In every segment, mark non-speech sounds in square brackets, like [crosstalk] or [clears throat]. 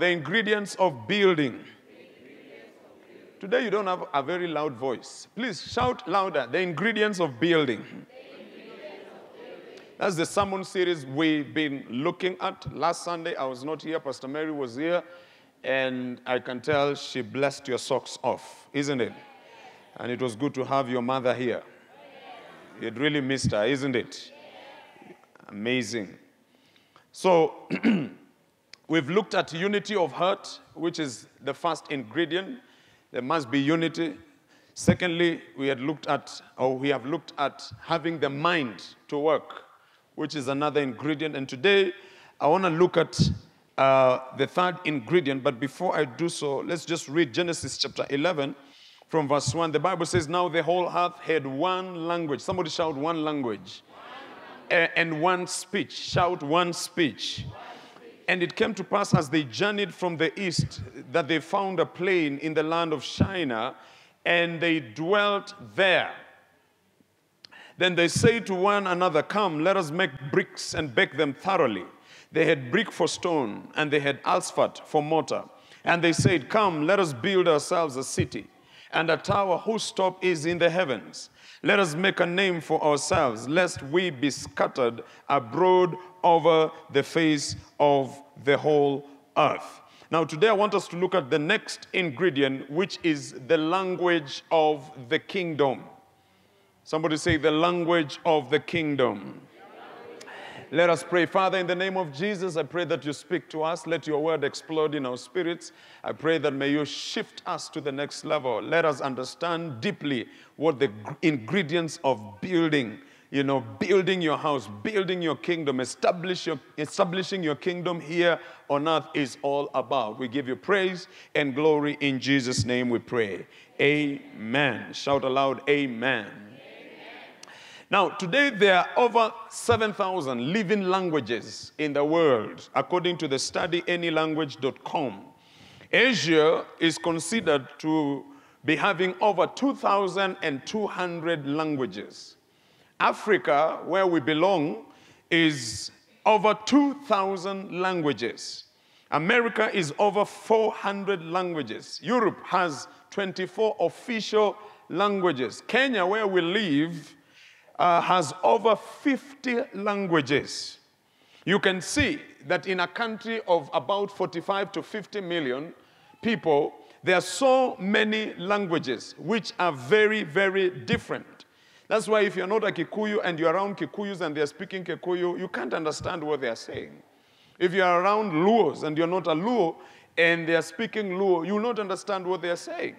the ingredients of building. Today you don't have a very loud voice. Please shout louder. The ingredients of building. That's the sermon series we've been looking at. Last Sunday I was not here, Pastor Mary was here, and I can tell she blessed your socks off, isn't it? And it was good to have your mother here. You'd really missed her, isn't it? Amazing. So, [clears throat] we've looked at unity of heart, which is the first ingredient. There must be unity. Secondly, we had looked at, or we have looked at having the mind to work, which is another ingredient. And today, I want to look at uh, the third ingredient. But before I do so, let's just read Genesis chapter 11 from verse 1. The Bible says, Now the whole earth had one language. Somebody shout, one language. and one speech. Shout, one speech. And it came to pass as they journeyed from the east that they found a plain in the land of Shinar, and they dwelt there. Then they say to one another, Come, let us make bricks and bake them thoroughly. They had brick for stone, and they had asphalt for mortar. And they said, Come, let us build ourselves a city, and a tower whose top is in the heavens. Let us make a name for ourselves, lest we be scattered abroad over the face of the whole earth. Now, today I want us to look at the next ingredient, which is the language of the kingdom. Somebody say, the language of the kingdom. Let us pray. Father, in the name of Jesus, I pray that you speak to us. Let your word explode in our spirits. I pray that may you shift us to the next level. Let us understand deeply what the ingredients of building, you know, building your house, building your kingdom, establish your, establishing your kingdom here on earth is all about. We give you praise and glory in Jesus' name we pray. Amen. Shout aloud, Amen. Now, today there are over 7,000 living languages in the world, according to the study studyanylanguage.com. Asia is considered to be having over 2,200 languages. Africa, where we belong, is over 2,000 languages. America is over 400 languages. Europe has 24 official languages. Kenya, where we live, uh, has over 50 languages. You can see that in a country of about 45 to 50 million people, there are so many languages which are very, very different. That's why if you're not a Kikuyu and you're around Kikuyus and they're speaking Kikuyu, you can't understand what they're saying. If you're around Luos and you're not a Luo and they're speaking Luo, you'll not understand what they're saying.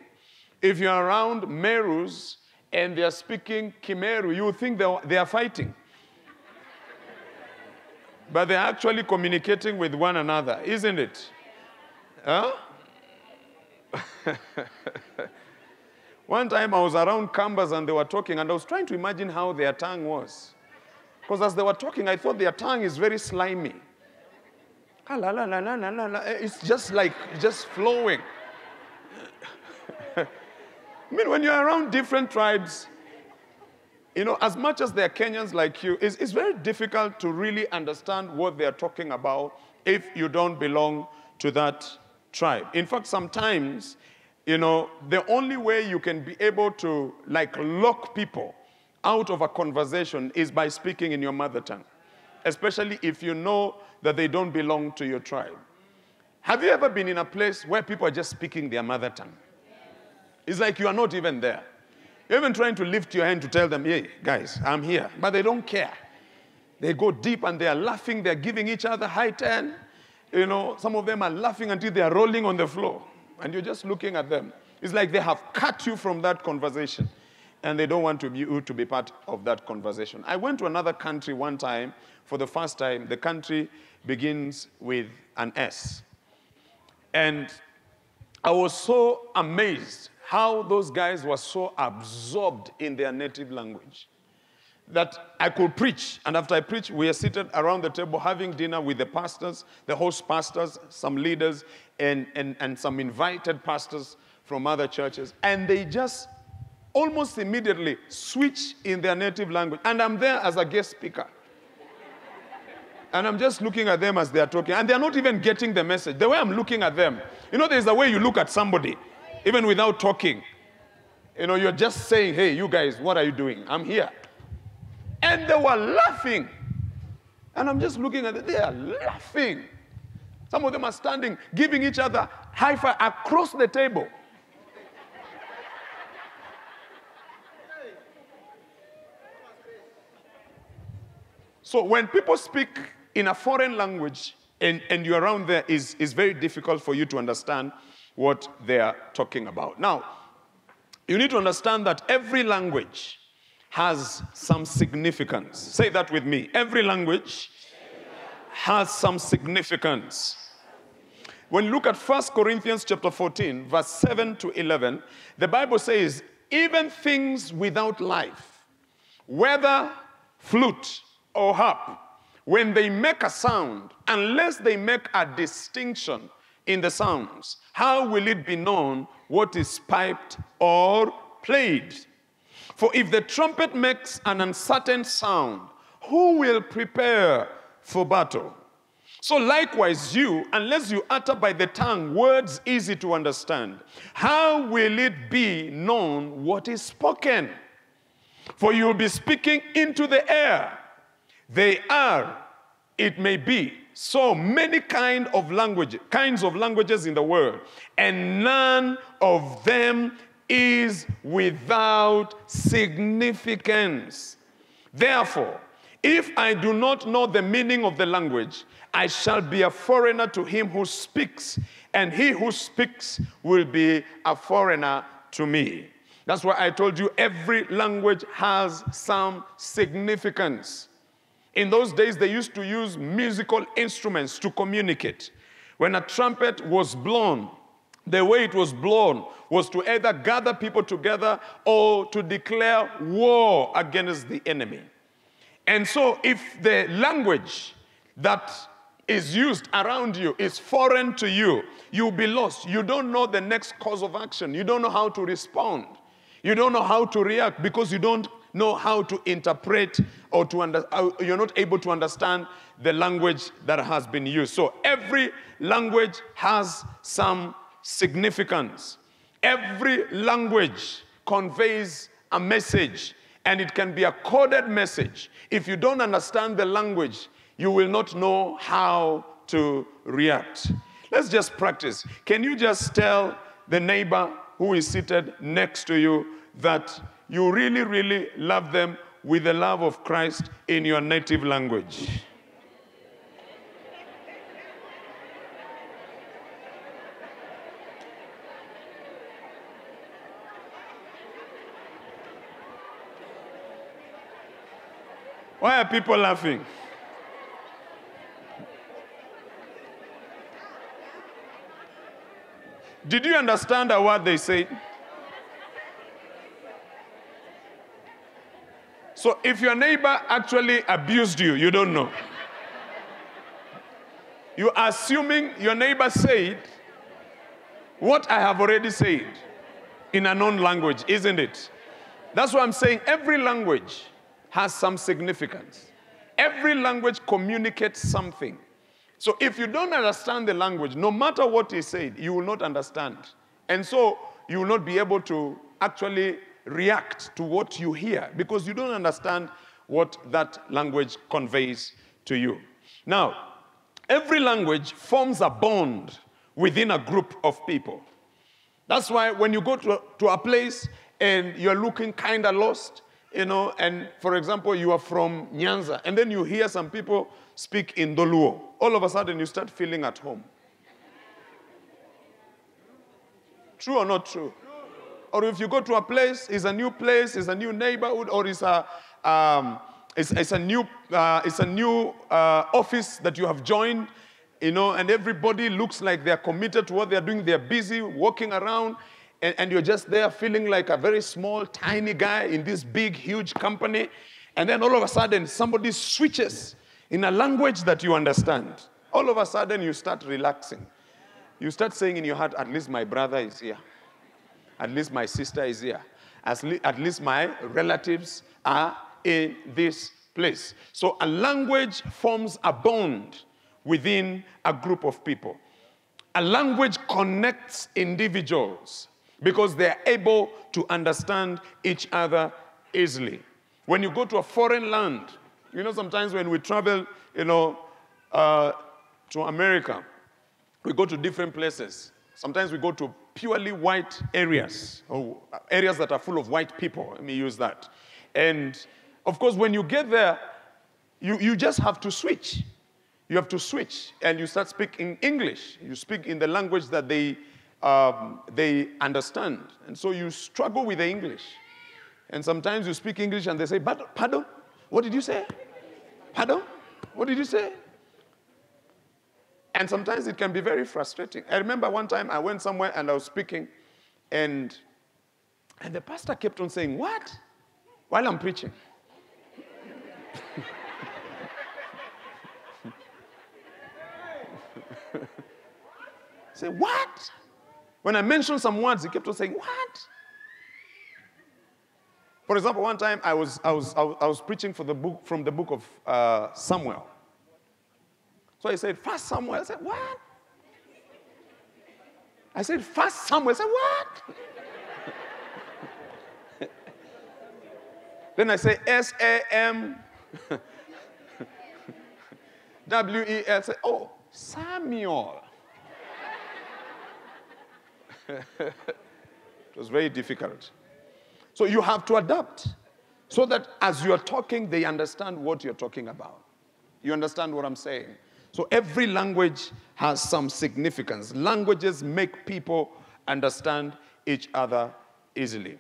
If you're around Merus and they are speaking Kimeru, you will think they are fighting. but they're actually communicating with one another, isn't it? Huh? [laughs] one time I was around Kambas and they were talking, and I was trying to imagine how their tongue was. Because as they were talking, I thought their tongue is very slimy. Ah, la, la, la, la, la, la. It's just like, just flowing. [laughs] I mean, when you're around different tribes, you know, as much as they're Kenyans like you, it's, it's very difficult to really understand what they're talking about if you don't belong to that tribe. In fact, sometimes, you know, the only way you can be able to, like, lock people out of a conversation is by speaking in your mother tongue, especially if you know that they don't belong to your tribe. Have you ever been in a place where people are just speaking their mother tongue? It's like you are not even there. You're even trying to lift your hand to tell them, hey, guys, I'm here. But they don't care. They go deep and they are laughing. They're giving each other high ten. You know, some of them are laughing until they are rolling on the floor. And you're just looking at them. It's like they have cut you from that conversation. And they don't want to be, you to be part of that conversation. I went to another country one time. For the first time, the country begins with an S. And I was so amazed how those guys were so absorbed in their native language that I could preach. And after I preached, we are seated around the table having dinner with the pastors, the host pastors, some leaders, and, and, and some invited pastors from other churches. And they just almost immediately switch in their native language. And I'm there as a guest speaker. And I'm just looking at them as they are talking, and they're not even getting the message. The way I'm looking at them, you know, there's a way you look at somebody, even without talking. You know, you're just saying, hey, you guys, what are you doing? I'm here. And they were laughing. And I'm just looking at them, they are laughing. Some of them are standing, giving each other high five across the table. So when people speak in a foreign language and, and you're around there, is is very difficult for you to understand what they are talking about. Now, you need to understand that every language has some significance. Say that with me. Every language has some significance. When you look at 1 Corinthians chapter 14, verse 7 to 11, the Bible says, even things without life, whether flute or harp, when they make a sound, unless they make a distinction in the sounds, how will it be known what is piped or played? For if the trumpet makes an uncertain sound, who will prepare for battle? So, likewise, you, unless you utter by the tongue words easy to understand, how will it be known what is spoken? For you will be speaking into the air. They are, it may be, so many kind of language, kinds of languages in the world, and none of them is without significance. Therefore, if I do not know the meaning of the language, I shall be a foreigner to him who speaks, and he who speaks will be a foreigner to me. That's why I told you every language has some significance. In those days, they used to use musical instruments to communicate. When a trumpet was blown, the way it was blown was to either gather people together or to declare war against the enemy. And so, if the language that is used around you is foreign to you, you'll be lost. You don't know the next course of action. You don't know how to respond. You don't know how to react because you don't know how to interpret or to under, uh, you're not able to understand the language that has been used. So every language has some significance. Every language conveys a message and it can be a coded message. If you don't understand the language, you will not know how to react. Let's just practice. Can you just tell the neighbor who is seated next to you that you really, really love them with the love of Christ in your native language? Why are people laughing? Did you understand what they said? So if your neighbor actually abused you, you don't know. You are assuming your neighbor said what I have already said in a known language, isn't it? That's why I'm saying every language has some significance. Every language communicates something. So if you don't understand the language, no matter what he said, you will not understand. And so you will not be able to actually react to what you hear because you don't understand what that language conveys to you. Now, every language forms a bond within a group of people. That's why when you go to, to a place and you're looking kind of lost, you know, and for example, you are from Nyanza, and then you hear some people speak in Dholuo, all of a sudden you start feeling at home. True or not true? Or if you go to a place, it's a new place, it's a new neighborhood, or it's a, um, it's, it's, a new, uh, it's a new uh, office that you have joined, you know, and everybody looks like they're committed to what they're doing. They're busy walking around, and, and you're just there feeling like a very small, tiny guy in this big, huge company. And then all of a sudden, somebody switches in a language that you understand. All of a sudden, you start relaxing. You start saying in your heart, at least my brother is here. At least my sister is here. At least my relatives are in this place. So a language forms a bond within a group of people. A language connects individuals because they're able to understand each other easily. When you go to a foreign land, you know, sometimes when we travel, you know, uh, to America, we go to different places. Sometimes we go to purely white areas, or areas that are full of white people. Let me use that. And of course, when you get there, you, you just have to switch. You have to switch and you start speaking English. You speak in the language that they, um, they understand. And so you struggle with the English. And sometimes you speak English and they say, Pardon? What did you say? Pardon? What did you say? And sometimes it can be very frustrating. I remember one time I went somewhere and I was speaking, and, and the pastor kept on saying, What? While I'm preaching. [laughs] Say, what? When I mentioned some words, he kept on saying, What? For example, one time I was, I was, I was, preaching for the book, from the book of uh, Samuel. So I said, First Samuel. I said, What? I said, First Samuel. I said, What? [laughs] then I say, S A M [laughs] W E L. Say, Oh, Samuel. [laughs] it was very difficult. So you have to adapt so that as you're talking, they understand what you're talking about. You understand what I'm saying? So every language has some significance. Languages make people understand each other easily.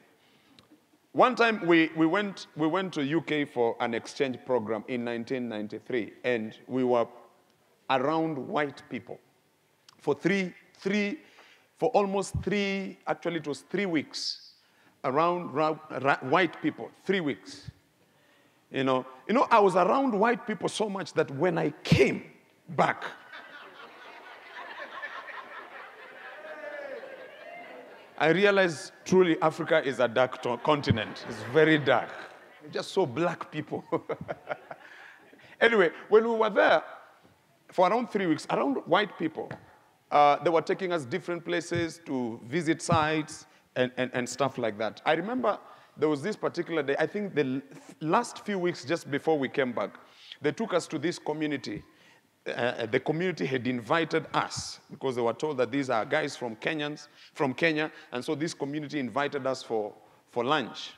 One time we, we, went, we went to UK for an exchange program in 1993, and we were around white people for three, three for almost three, actually, it was three weeks around ra- ra- white people, three weeks. You know, you know, I was around white people so much that when I came back, I realized truly Africa is a dark to- continent. It's very dark. Just saw black people. [laughs] anyway, when we were there for around three weeks, around white people, uh, they were taking us different places to visit sites and, and, and stuff like that. I remember there was this particular day, I think the last few weeks just before we came back, they took us to this community. Uh, the community had invited us because they were told that these are guys from Kenyans, from Kenya, and so this community invited us for, for lunch.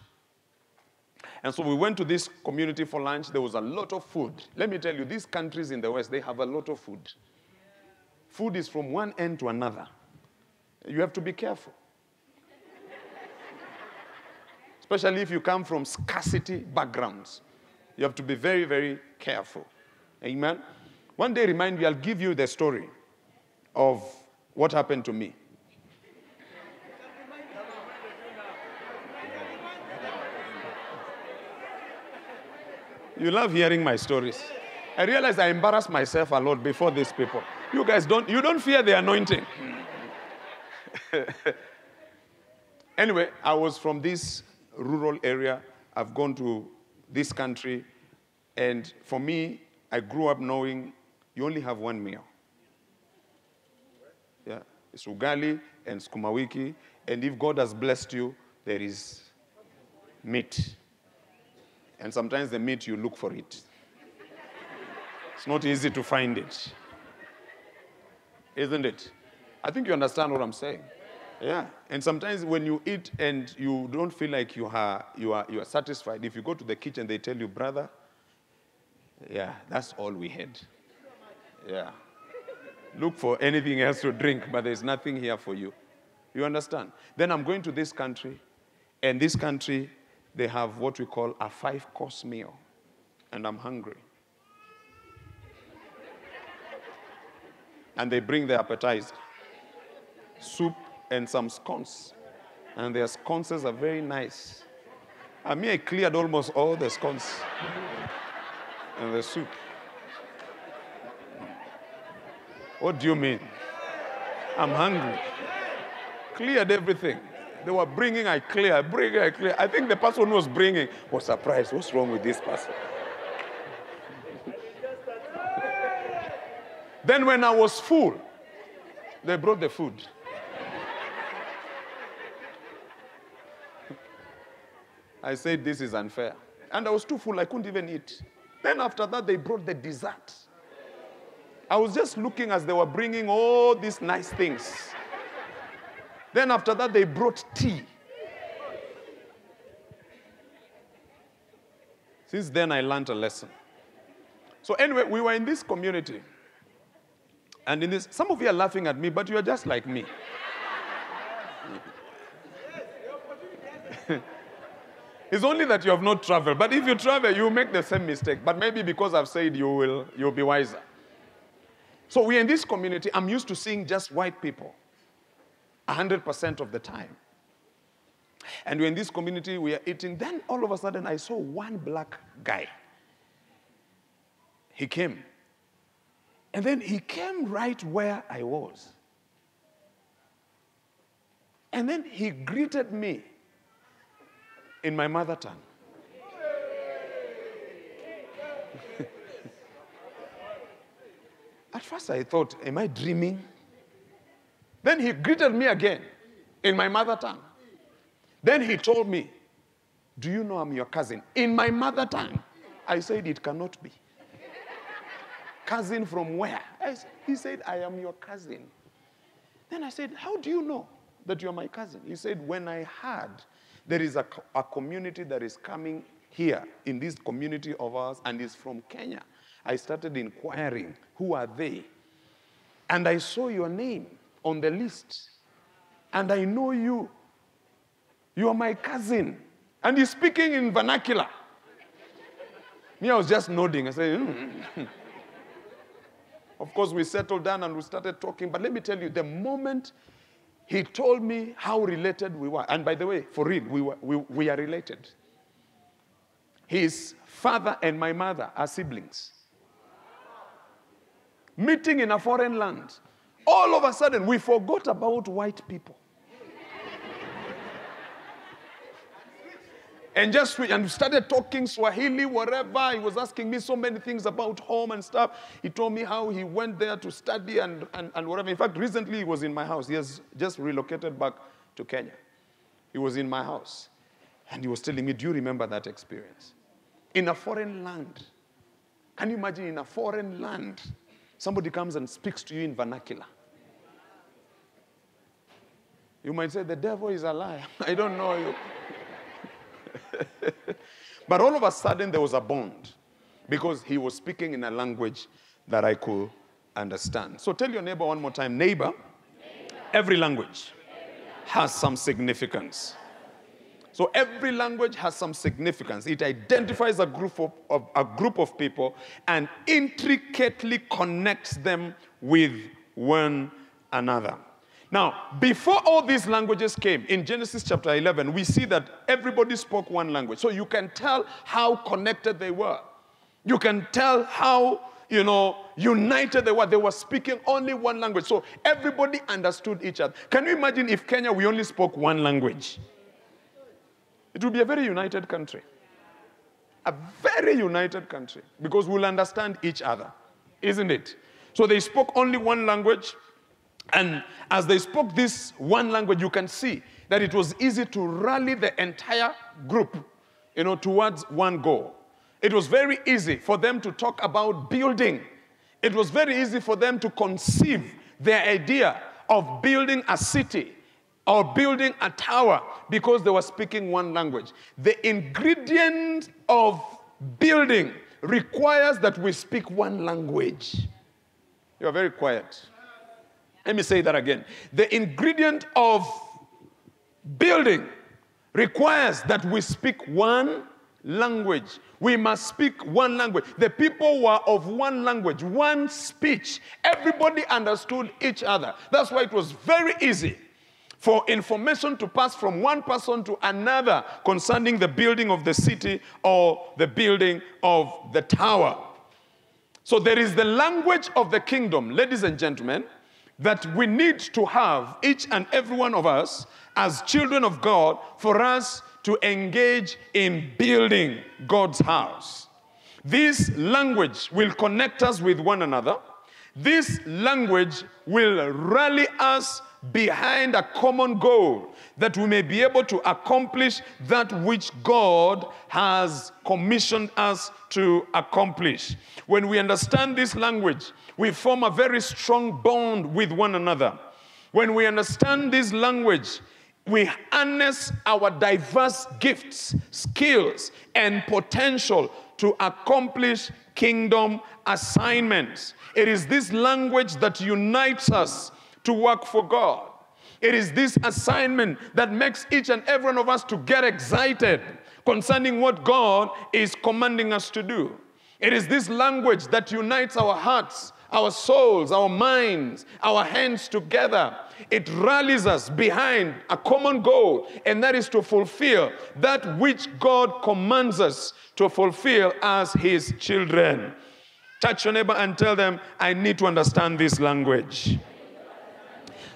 And so we went to this community for lunch. There was a lot of food. Let me tell you, these countries in the West, they have a lot of food. Food is from one end to another. You have to be careful. Especially if you come from scarcity backgrounds. You have to be very, very careful. Amen. One day, remind me, I'll give you the story of what happened to me. You love hearing my stories. I realize I embarrass myself a lot before these people. You guys don't, you don't fear the anointing. [laughs] anyway, I was from this rural area. I've gone to this country. And for me, I grew up knowing you only have one meal. Yeah, it's ugali and sukuma wiki. And if God has blessed you, there is meat. And sometimes the meat, you look for it. It's not easy to find it isn't it? I think you understand what I'm saying. Yeah. And sometimes when you eat and you don't feel like you are, you are, you are satisfied, if you go to the kitchen, they tell you, brother, yeah, that's all we had. Yeah. Look for anything else to drink, but there's nothing here for you. You understand? Then I'm going to this country, and this country, they have what we call a five course meal, and I'm hungry. And they bring the appetizer soup and some scones. And their scones are very nice. I mean, I cleared almost all the scones and the soup. What do you mean? I'm hungry. Cleared everything. They were bringing, I clear, bring, I clear. I think the person who was bringing was surprised. What's wrong with this person? Then, when I was full, they brought the food. I said, This is unfair. And I was too full, I couldn't even eat. Then, after that, they brought the dessert. I was just looking as they were bringing all these nice things. Then, after that, they brought tea. Since then, I learned a lesson. So, anyway, we were in this community. And in this, some of you are laughing at me, but you are just like me. [laughs] it's only that you have not traveled. But if you travel, you make the same mistake. But maybe because I've said you will, you'll be wiser. So we're in this community. I'm used to seeing just white people 100% of the time. And we're in this community, we are eating. Then all of a sudden, I saw one black guy. He came. And then he came right where I was. And then he greeted me in my mother tongue. [laughs] At first, I thought, Am I dreaming? Then he greeted me again in my mother tongue. Then he told me, Do you know I'm your cousin? In my mother tongue. I said, It cannot be. Cousin from where? He said, I am your cousin. Then I said, How do you know that you're my cousin? He said, When I heard there is a, a community that is coming here in this community of ours and is from Kenya, I started inquiring, Who are they? And I saw your name on the list. And I know you. You are my cousin. And he's speaking in vernacular. Me, I was just nodding. I said, mm. Of course, we settled down and we started talking. But let me tell you, the moment he told me how related we were, and by the way, for real, we, were, we, we are related. His father and my mother are siblings. Meeting in a foreign land. All of a sudden, we forgot about white people. And just and started talking Swahili, whatever. He was asking me so many things about home and stuff. He told me how he went there to study and, and, and whatever. In fact, recently he was in my house. He has just relocated back to Kenya. He was in my house. And he was telling me, Do you remember that experience? In a foreign land. Can you imagine in a foreign land, somebody comes and speaks to you in vernacular? You might say, The devil is a liar. [laughs] I don't know you. [laughs] but all of a sudden, there was a bond because he was speaking in a language that I could understand. So tell your neighbor one more time neighbor, every language has some significance. So every language has some significance. It identifies a group of, of, a group of people and intricately connects them with one another. Now, before all these languages came, in Genesis chapter 11, we see that everybody spoke one language. So you can tell how connected they were. You can tell how, you know, united they were. They were speaking only one language. So everybody understood each other. Can you imagine if Kenya, we only spoke one language? It would be a very united country. A very united country because we'll understand each other, isn't it? So they spoke only one language. And as they spoke this one language, you can see that it was easy to rally the entire group, you know, towards one goal. It was very easy for them to talk about building. It was very easy for them to conceive their idea of building a city or building a tower because they were speaking one language. The ingredient of building requires that we speak one language. You are very quiet. Let me say that again. The ingredient of building requires that we speak one language. We must speak one language. The people were of one language, one speech. Everybody understood each other. That's why it was very easy for information to pass from one person to another concerning the building of the city or the building of the tower. So there is the language of the kingdom, ladies and gentlemen that we need to have, each and every one of us, as children of God, for us to engage in building God's house. This language will connect us with one another. This language will rally us behind a common goal that we may be able to accomplish that which God has commissioned us to accomplish. When we understand this language, we form a very strong bond with one another. When we understand this language, we harness our diverse gifts, skills, and potential to accomplish kingdom assignments. It is this language that unites us to work for God. It is this assignment that makes each and every one of us to get excited concerning what God is commanding us to do. It is this language that unites our hearts, our souls, our minds, our hands together. It rallies us behind a common goal, and that is to fulfill that which God commands us to fulfill as His children. Touch your neighbor and tell them, I need to understand this language.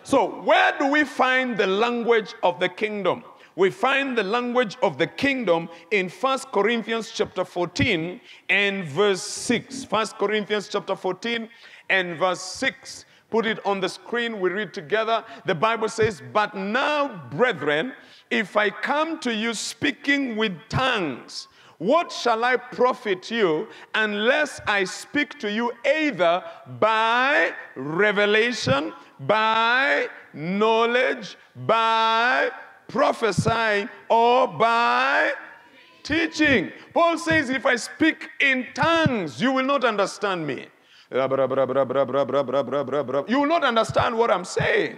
So, where do we find the language of the kingdom? We find the language of the kingdom in 1 Corinthians chapter 14 and verse 6. 1 Corinthians chapter 14 and verse 6. Put it on the screen, we read together. The Bible says, But now, brethren, if I come to you speaking with tongues, what shall I profit you unless I speak to you either by revelation, by knowledge, by prophesying, or by teaching? Paul says, If I speak in tongues, you will not understand me. You will not understand what I'm saying.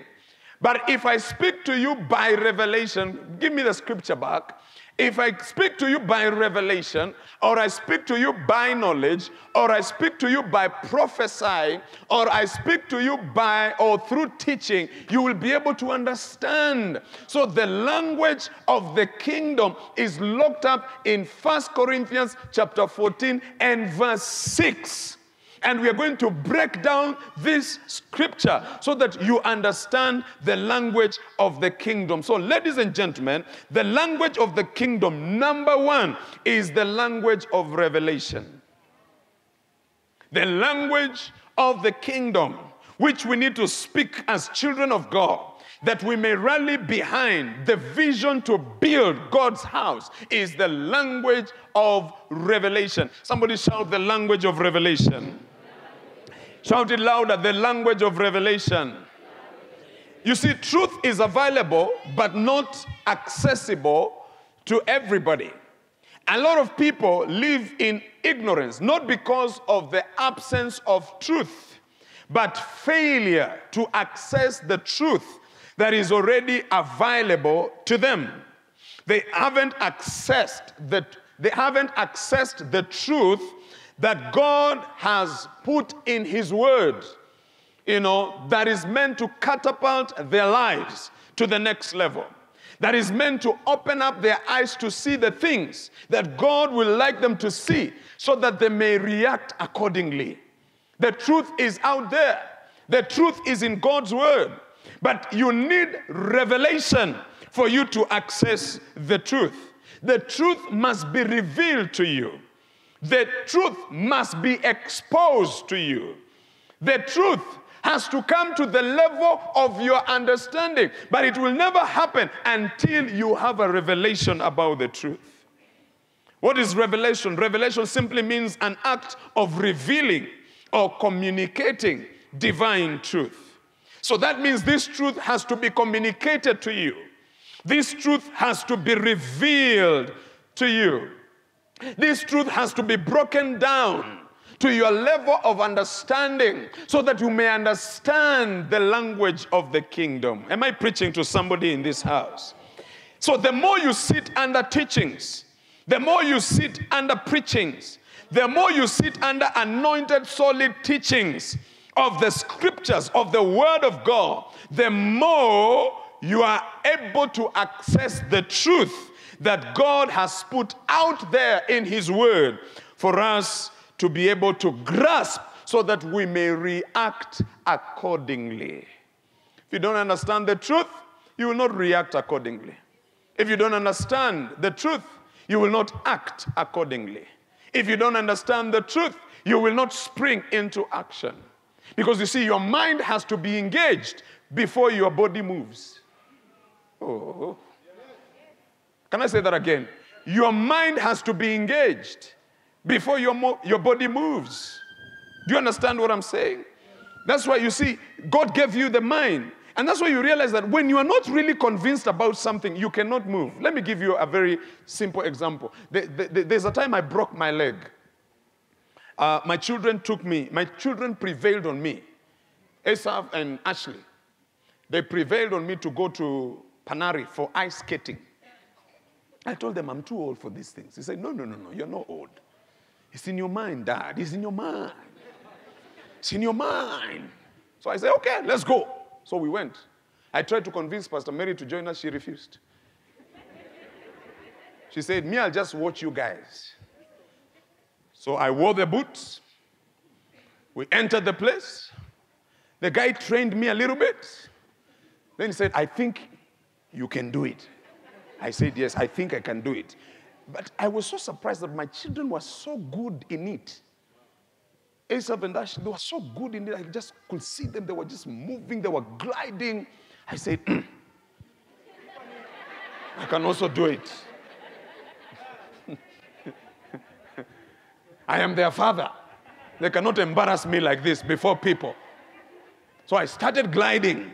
But if I speak to you by revelation, give me the scripture back. If I speak to you by revelation, or I speak to you by knowledge, or I speak to you by prophesying, or I speak to you by or through teaching, you will be able to understand. So the language of the kingdom is locked up in First Corinthians chapter 14 and verse 6. And we are going to break down this scripture so that you understand the language of the kingdom. So, ladies and gentlemen, the language of the kingdom, number one, is the language of revelation. The language of the kingdom, which we need to speak as children of God that we may rally behind the vision to build God's house is the language of revelation. Somebody shout the language of revelation. Shout it louder the language of revelation. You see, truth is available, but not accessible to everybody. A lot of people live in ignorance, not because of the absence of truth, but failure to access the truth that is already available to them. They haven't accessed the, they haven't accessed the truth that God has put in His Word, you know, that is meant to catapult their lives to the next level. That is meant to open up their eyes to see the things that God will like them to see so that they may react accordingly. The truth is out there, the truth is in God's Word. But you need revelation for you to access the truth. The truth must be revealed to you. The truth must be exposed to you. The truth has to come to the level of your understanding, but it will never happen until you have a revelation about the truth. What is revelation? Revelation simply means an act of revealing or communicating divine truth. So that means this truth has to be communicated to you. This truth has to be revealed to you. This truth has to be broken down to your level of understanding so that you may understand the language of the kingdom. Am I preaching to somebody in this house? So, the more you sit under teachings, the more you sit under preachings, the more you sit under anointed, solid teachings of the scriptures, of the word of God, the more you are able to access the truth that God has put out there in His Word for us to be able to grasp so that we may react accordingly. If you don't understand the truth, you will not react accordingly. If you don't understand the truth, you will not act accordingly. If you don't understand the truth, you will not spring into action. Because you see, your mind has to be engaged before your body moves. Oh. Can I say that again? Your mind has to be engaged before your, your body moves. Do you understand what I'm saying? That's why you see, God gave you the mind. And that's why you realize that when you are not really convinced about something, you cannot move. Let me give you a very simple example. There's a time I broke my leg. Uh, my children took me, my children prevailed on me, Asaph and Ashley. They prevailed on me to go to Panari for ice skating. I told them, I'm too old for these things. He said, No, no, no, no, you're not old. It's in your mind, Dad. It's in your mind. It's in your mind. So I said, Okay, let's go. So we went. I tried to convince Pastor Mary to join us. She refused. She said, Me, I'll just watch you guys. So I wore the boots. We entered the place. The guy trained me a little bit. Then he said, I think you can do it. I said, Yes, I think I can do it. But I was so surprised that my children were so good in it. Asaph and Ash, they were so good in it. I just could see them. They were just moving, they were gliding. I said, hmm, I can also do it. [laughs] I am their father. They cannot embarrass me like this before people. So I started gliding.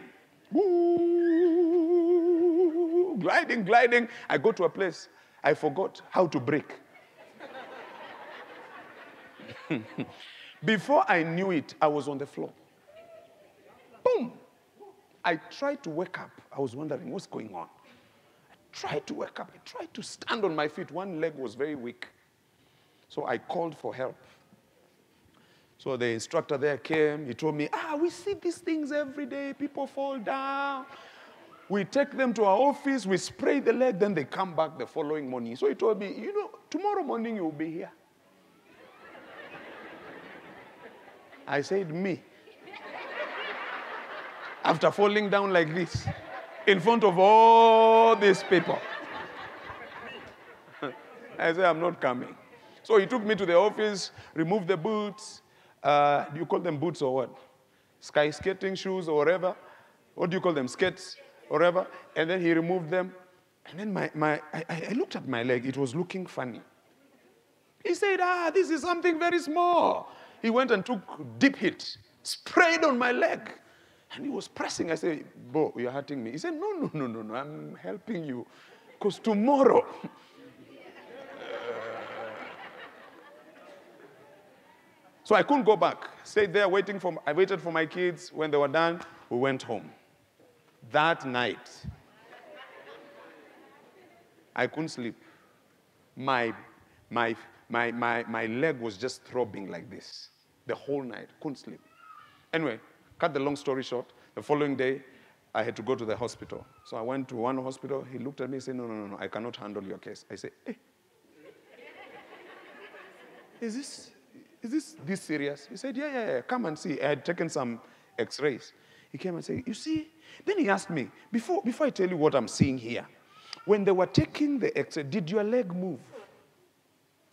Gliding, gliding. I go to a place. I forgot how to brake. [laughs] Before I knew it, I was on the floor. Boom. I tried to wake up. I was wondering what's going on. I tried to wake up. I tried to stand on my feet. One leg was very weak. So I called for help. So the instructor there came. He told me, Ah, we see these things every day. People fall down. We take them to our office, we spray the leg, then they come back the following morning. So he told me, You know, tomorrow morning you'll be here. I said, Me. After falling down like this, in front of all these people. [laughs] I said, I'm not coming. So he took me to the office, removed the boots. Uh, do you call them boots or what? Sky skating shoes or whatever. What do you call them? Skates whatever. And then he removed them. And then my, my, I, I looked at my leg. It was looking funny. He said, Ah, this is something very small. He went and took Deep Heat, sprayed on my leg. And he was pressing. I said, Bo, you're hurting me. He said, No, no, no, no, no. I'm helping you. Because tomorrow [laughs] So I couldn't go back. Stayed there waiting for, I waited for my kids. When they were done, we went home. That night, I couldn't sleep. My, my, my, my, my leg was just throbbing like this the whole night. Couldn't sleep. Anyway, cut the long story short, the following day, I had to go to the hospital. So I went to one hospital. He looked at me and said, No, no, no, no, I cannot handle your case. I said, Hey, is this is this this serious? He said, Yeah, yeah, yeah. Come and see. I had taken some x-rays. He came and said, You see? Then he asked me, before, before I tell you what I'm seeing here, when they were taking the x-ray, did your leg move?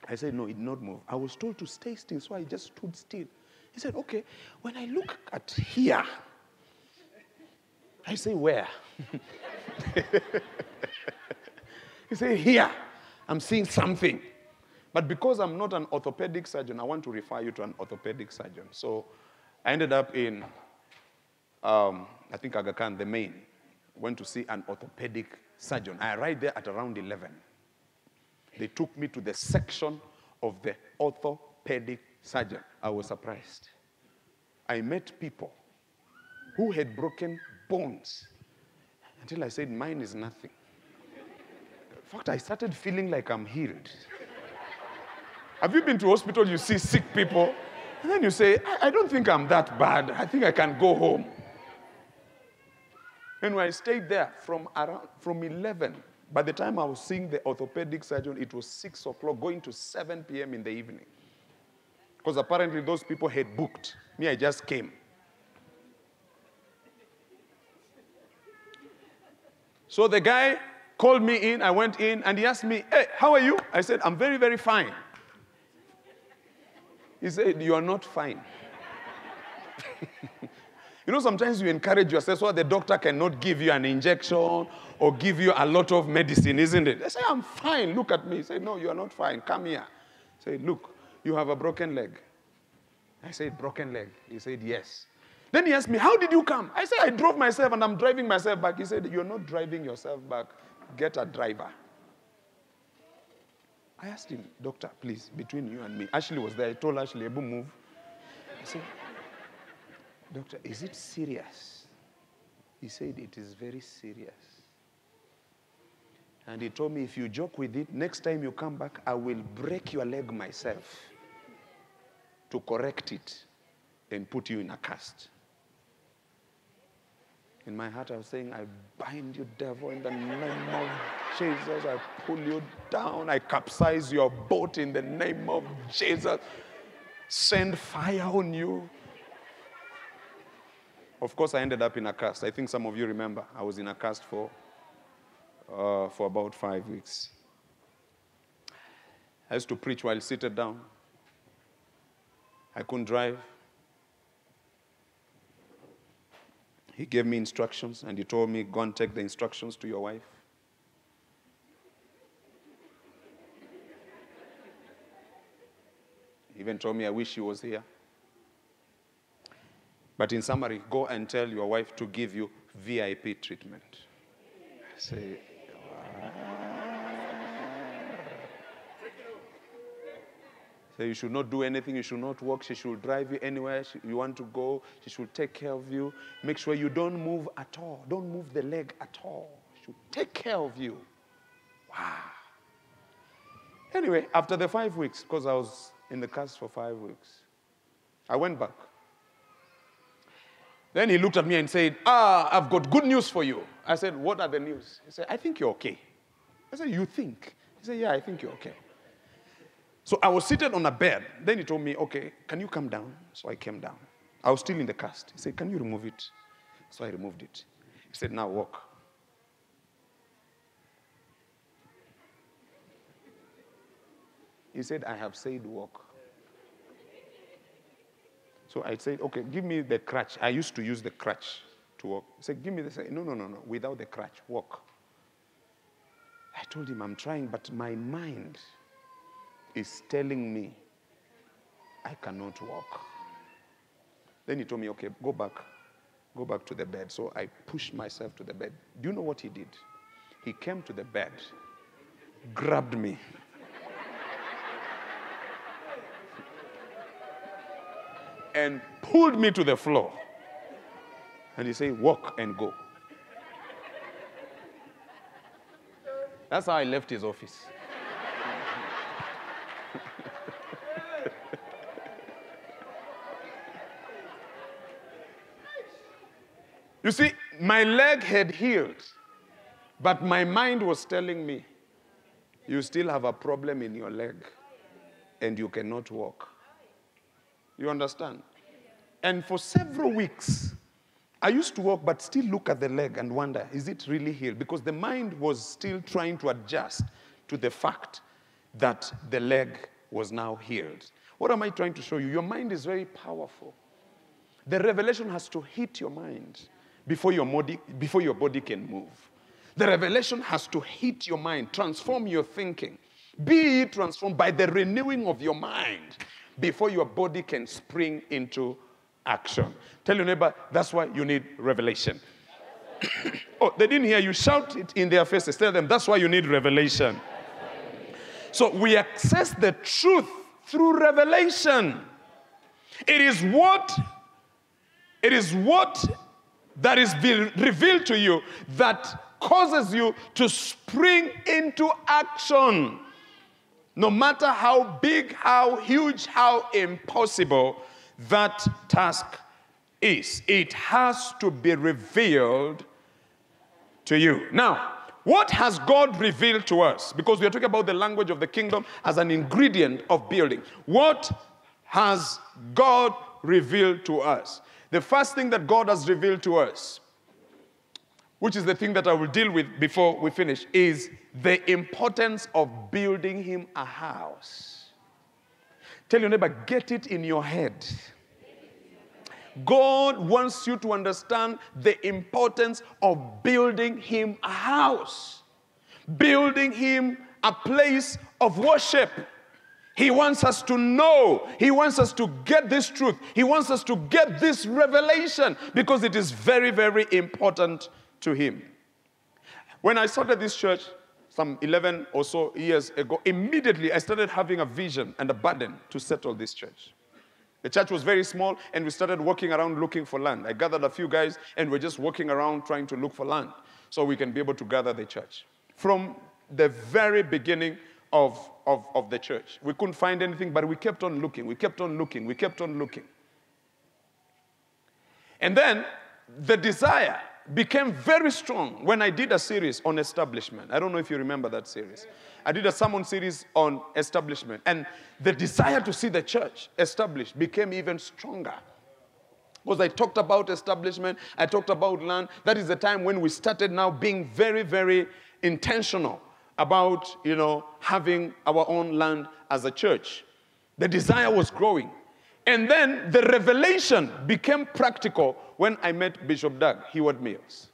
I said, No, it did not move. I was told to stay still, so I just stood still. He said, Okay, when I look at here, I say, Where? [laughs] he said, Here, I'm seeing something. But because I'm not an orthopedic surgeon, I want to refer you to an orthopedic surgeon. So I ended up in, um, I think Aga Khan, the main, went to see an orthopedic surgeon. I arrived there at around 11. They took me to the section of the orthopedic surgeon. I was surprised. I met people who had broken bones until I said, Mine is nothing. In fact, I started feeling like I'm healed. Have you been to hospital, you see sick people, and then you say, I, I don't think I'm that bad. I think I can go home. And I stayed there from around from 11, by the time I was seeing the orthopedic surgeon, it was 6 o'clock, going to 7 p.m. in the evening. Because apparently those people had booked. Me, I just came. So the guy called me in, I went in, and he asked me, Hey, how are you? I said, I'm very, very fine. He said, You are not fine. [laughs] You know, sometimes you encourage yourself so the doctor cannot give you an injection or give you a lot of medicine, isn't it? They say, I'm fine. Look at me. say, No, you are not fine. Come here. say, Look, you have a broken leg. I said, Broken leg. He said, Yes. Then he asked me, How did you come? I said, I drove myself and I'm driving myself back. He said, You're not driving yourself back. Get a driver. I asked him, Doctor, please, between you and me. Ashley was there. I told Ashley, Ebu, move. I said, Doctor, is it serious? He said, It is very serious. And he told me, If you joke with it, next time you come back, I will break your leg myself to correct it and put you in a cast. In my heart, I was saying, I bind you, devil, in the name of Jesus. I pull you down. I capsize your boat in the name of Jesus. Send fire on you. Of course, I ended up in a cast. I think some of you remember I was in a cast for, uh, for about five weeks. I used to preach while seated down. I couldn't drive. He gave me instructions and he told me, Go and take the instructions to your wife. He even told me, I wish she was here. But in summary, go and tell your wife to give you VIP treatment. Say, So you should not do anything. You should not walk. She should drive you anywhere she, you want to go. She should take care of you. Make sure you don't move at all. Don't move the leg at all. She should take care of you. Wow. Anyway, after the five weeks, because I was in the cast for five weeks, I went back. Then he looked at me and said, Ah, I've got good news for you. I said, What are the news? He said, I think you're okay. I said, You think? He said, Yeah, I think you're okay. So I was seated on a bed. Then he told me, Okay, can you come down? So I came down. I was still in the cast. He said, Can you remove it? So I removed it. He said, Now walk. He said, I have said walk. So I said, okay, give me the crutch. I used to use the crutch to walk. He said, give me the. No, no, no, no. Without the crutch, walk. I told him, I'm trying, but my mind is telling me I cannot walk. Then he told me, okay, go back. Go back to the bed. So I pushed myself to the bed. Do you know what he did? He came to the bed, grabbed me, and pulled me to the floor. And he said, Walk and go. That's how I left his office. [laughs] you see, my leg had healed, but my mind was telling me, you still have a problem in your leg and you cannot walk. You understand? And for several weeks, I used to walk, but still look at the leg and wonder, is it really healed? Because the mind was still trying to adjust to the fact that the leg was now healed. What am I trying to show you? Your mind is very powerful. The revelation has to hit your mind before your body, before your body can move. The revelation has to hit your mind, transform your thinking. Be transformed by the renewing of your mind before your body can spring into action. Tell your neighbor, that's why you need revelation. [coughs] oh, they didn't hear you. Shout it in their faces. Tell them, that's why you need revelation. So we access the truth through revelation. It is what it is what that is revealed to you that causes you to spring into action. No matter how big, how huge, how impossible that task is, it has to be revealed to you. Now, what has God revealed to us? Because we are talking about the language of the kingdom as an ingredient of building. What has God revealed to us? The first thing that God has revealed to us, which is the thing that I will deal with before we finish, is the importance of building Him a house. Tell your neighbor, get it in your head. God wants you to understand the importance of building Him a house, building Him a place of worship. He wants us to know. He wants us to get this truth. He wants us to get this revelation because it is very, very important to Him. When I started this church some 11 or so years ago, immediately I started having a vision and a burden to settle this church. The church was very small, and we started walking around looking for land. I gathered a few guys, and we're just walking around trying to look for land so we can be able to gather the church. From the very beginning of, of, of the church, we couldn't find anything, but we kept on looking, we kept on looking, we kept on looking. And then the desire became very strong when I did a series on establishment. I don't know if you remember that series. I did a sermon series on establishment, and the desire to see the church established became even stronger. Because I talked about establishment, I talked about land. That is the time when we started now being very, very intentional about, you know, having our own land as a church. The desire was growing. And then the revelation became practical when I met Bishop Dag Heward-Mills.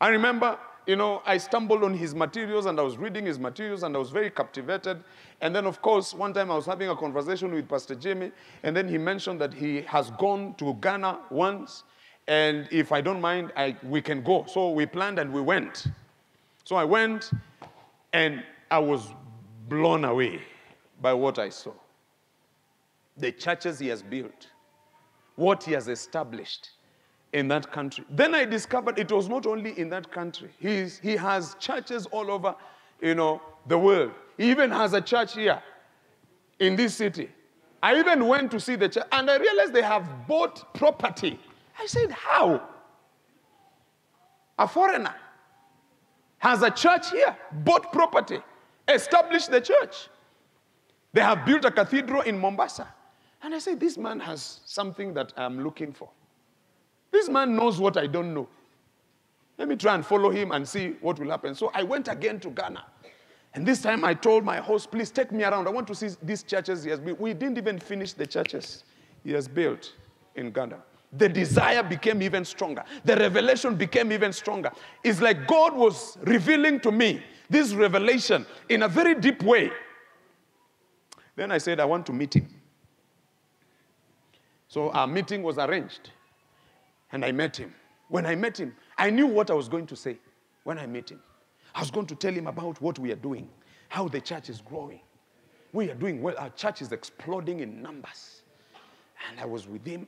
I remember, you know, I stumbled on his materials and I was reading his materials and I was very captivated. And then, of course, one time I was having a conversation with Pastor Jimmy, and then he mentioned that he has gone to Ghana once. And if I don't mind, I, we can go. So we planned and we went. So I went and I was blown away by what I saw the churches he has built, what he has established in that country. Then I discovered it was not only in that country. He's, he has churches all over, you know, the world. He even has a church here in this city. I even went to see the church and I realized they have bought property. I said, How? A foreigner has a church here, bought property, established the church. They have built a cathedral in Mombasa. And I said, This man has something that I'm looking for. This man knows what I don't know. Let me try and follow him and see what will happen. So I went again to Ghana. And this time I told my host, please take me around. I want to see these churches he has built. We didn't even finish the churches he has built in Ghana. The desire became even stronger. The revelation became even stronger. It's like God was revealing to me this revelation in a very deep way. Then I said, I want to meet him. So our meeting was arranged. And I met him. When I met him, I knew what I was going to say when I met him. I was going to tell him about what we are doing, how the church is growing. We are doing well. Our church is exploding in numbers. And I was with him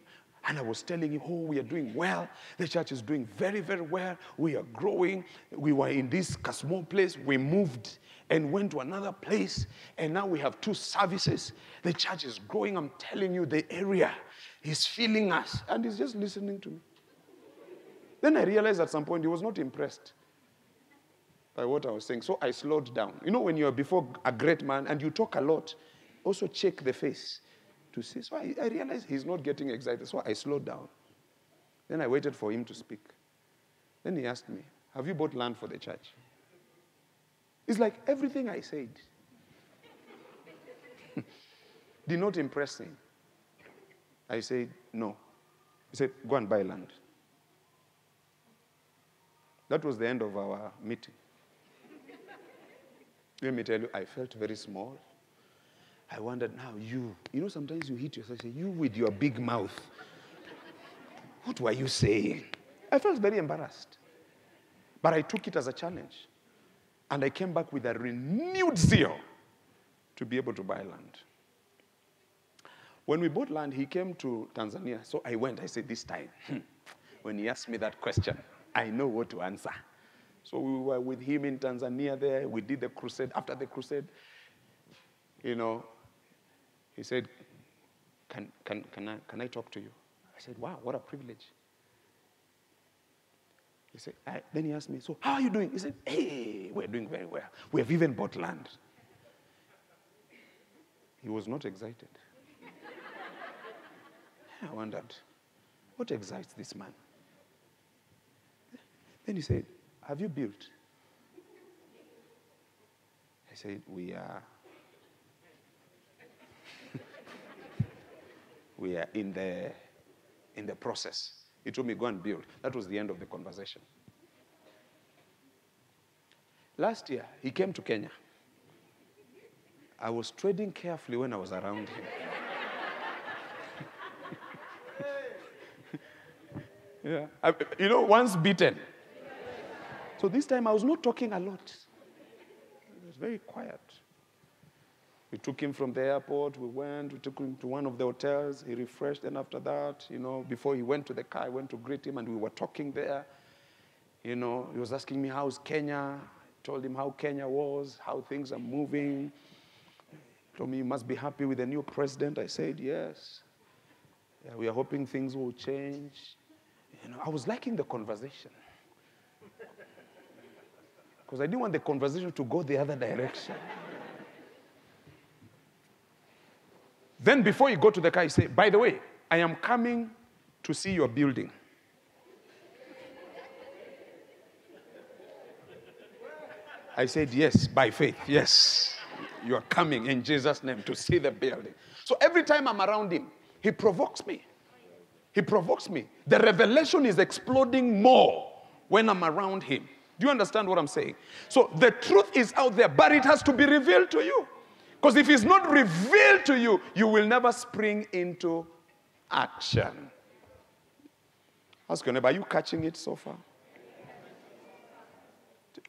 and I was telling him, oh, we are doing well. The church is doing very, very well. We are growing. We were in this small place. We moved and went to another place. And now we have two services. The church is growing. I'm telling you, the area is feeling us. And he's just listening to me. Then I realized at some point he was not impressed by what I was saying. So I slowed down. You know, when you're before a great man and you talk a lot, also check the face to see. So I, I realized he's not getting excited. So I slowed down. Then I waited for him to speak. Then he asked me, Have you bought land for the church? It's like everything I said [laughs] did not impress him. I said, No. He said, Go and buy land. That was the end of our meeting. [laughs] Let me tell you, I felt very small. I wondered, now you, you know, sometimes you hit yourself, say, you with your big mouth, what were you saying? I felt very embarrassed. But I took it as a challenge. And I came back with a renewed zeal to be able to buy land. When we bought land, he came to Tanzania. So I went. I said, This time, hmm, when he asked me that question, I know what to answer. So we were with him in Tanzania there. We did the crusade. After the crusade, you know, he said, Can, can, can, I, can I talk to you? I said, Wow, what a privilege. He said, then he asked me, So how are you doing? He said, Hey, we're doing very well. We have even bought land. He was not excited. I wondered, what excites this man? Then he said, Have you built? I said, We are. [laughs] we are in the in the process. He told me, go and build. That was the end of the conversation. Last year, he came to Kenya. I was trading carefully when I was around him. Yeah. I, you know, once beaten. So this time I was not talking a lot. It was very quiet. We took him from the airport. We went. We took him to one of the hotels. He refreshed. And after that, you know, before he went to the car, I went to greet him, and we were talking there. You know, he was asking me how's Kenya. I told him how Kenya was, how things are moving. He told me you must be happy with the new president. I said yes. Yeah, we are hoping things will change. You know, I was liking the conversation [laughs] because I didn't want the conversation to go the other direction. [laughs] Then before you go to the car, you say, by the way, I am coming to see your building. I said, yes, by faith, yes. You are coming in Jesus' name to see the building. So every time I'm around him, he provokes me. He provokes me. The revelation is exploding more when I'm around him. Do you understand what I'm saying? So the truth is out there, but it has to be revealed to you. Because if it's not revealed to you, you will never spring into action. Ask your neighbor, are you catching it so far?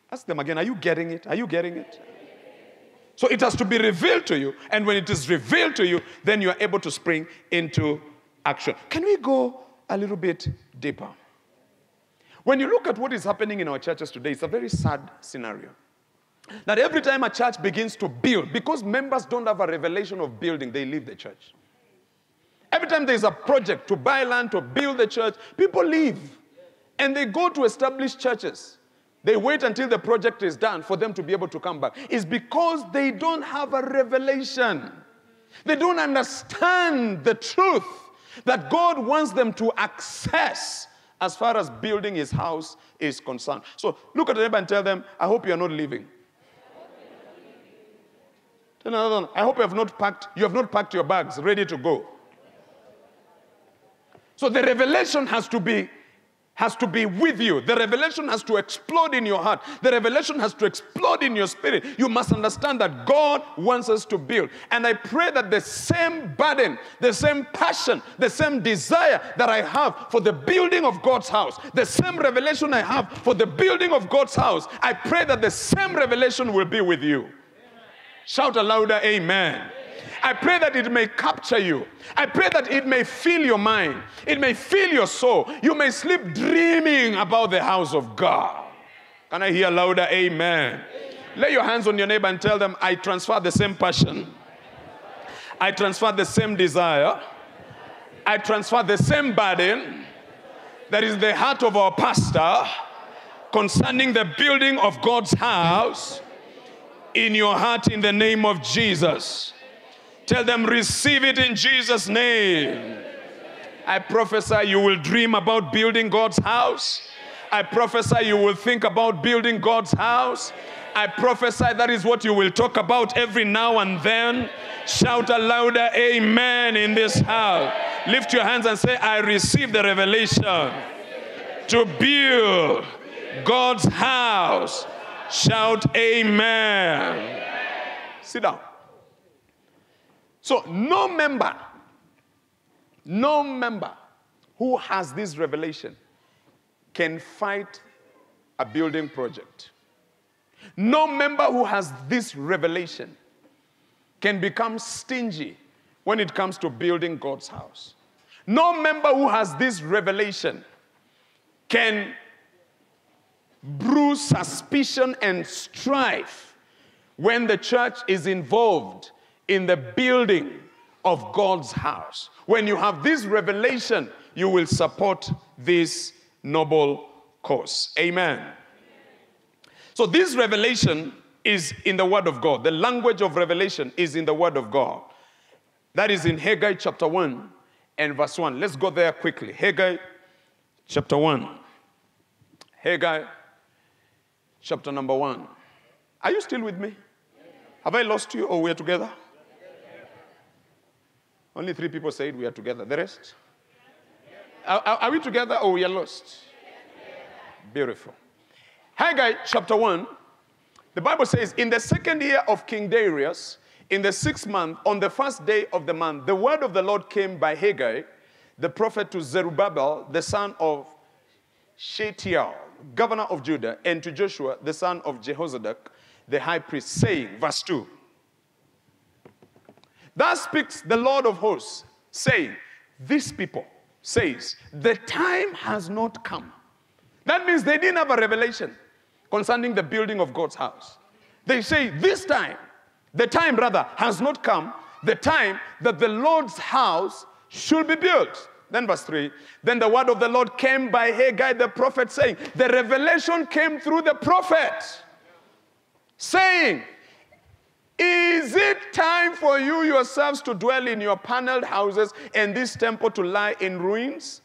Ask them again, are you getting it? Are you getting it? So it has to be revealed to you. And when it is revealed to you, then you are able to spring into action. Can we go a little bit deeper? When you look at what is happening in our churches today, it's a very sad scenario. That every time a church begins to build, because members don't have a revelation of building, they leave the church. Every time there's a project to buy land, to build the church, people leave. And they go to establish churches. They wait until the project is done for them to be able to come back. It's because they don't have a revelation. They don't understand the truth that God wants them to access as far as building his house is concerned. So look at the neighbor and tell them, I hope you are not leaving. I hope you have not packed, you have not packed your bags ready to go. So the revelation has to be has to be with you. The revelation has to explode in your heart. The revelation has to explode in your spirit. You must understand that God wants us to build. And I pray that the same burden, the same passion, the same desire that I have for the building of God's house, the same revelation I have for the building of God's house, I pray that the same revelation will be with you. Shout a louder amen. I pray that it may capture you. I pray that it may fill your mind. It may fill your soul. You may sleep dreaming about the house of God. Can I hear louder amen? amen? Lay your hands on your neighbor and tell them, I transfer the same passion. I transfer the same desire. I transfer the same burden that is the heart of our pastor concerning the building of God's house in your heart in the name of Jesus. Tell them, receive it in Jesus' name. I prophesy you will dream about building God's house. I prophesy you will think about building God's house. I prophesy that is what you will talk about every now and then. Shout a louder amen in this house. Lift your hands and say, I receive the revelation to build God's house Shout amen. Sit down. So, no member, no member who has this revelation can fight a building project. No member who has this revelation can become stingy when it comes to building God's house. No member who has this revelation can brew suspicion and strife when the church is involved in the building of God's house. When you have this revelation, you will support this noble cause. Amen. So, this revelation is in the Word of God. The language of revelation is in the Word of God. That is in Haggai chapter 1 and verse 1. Let's go there quickly. Haggai chapter 1. Haggai chapter number one. Are you still with me? Have I lost you or we are together? Only three people said we are together. The rest? Are, are we together or we are lost? Beautiful. Haggai chapter 1, the Bible says, In the second year of King Darius, in the sixth month, on the first day of the month, the word of the Lord came by Haggai, the prophet to Zerubbabel, the son of Shealtiel, governor of Judah, and to Joshua, the son of Jehozadak, the high priest, saying, verse 2 Thus speaks the Lord of hosts, saying, This people says, The time has not come. That means they didn't have a revelation concerning the building of God's house. They say, This time, the time rather, has not come, the time that the Lord's house should be built. Then, verse 3 Then the word of the Lord came by Haggai the prophet, saying, The revelation came through the prophet, saying, Is it time for you yourselves to dwell in your paneled houses and this temple to lie in ruins?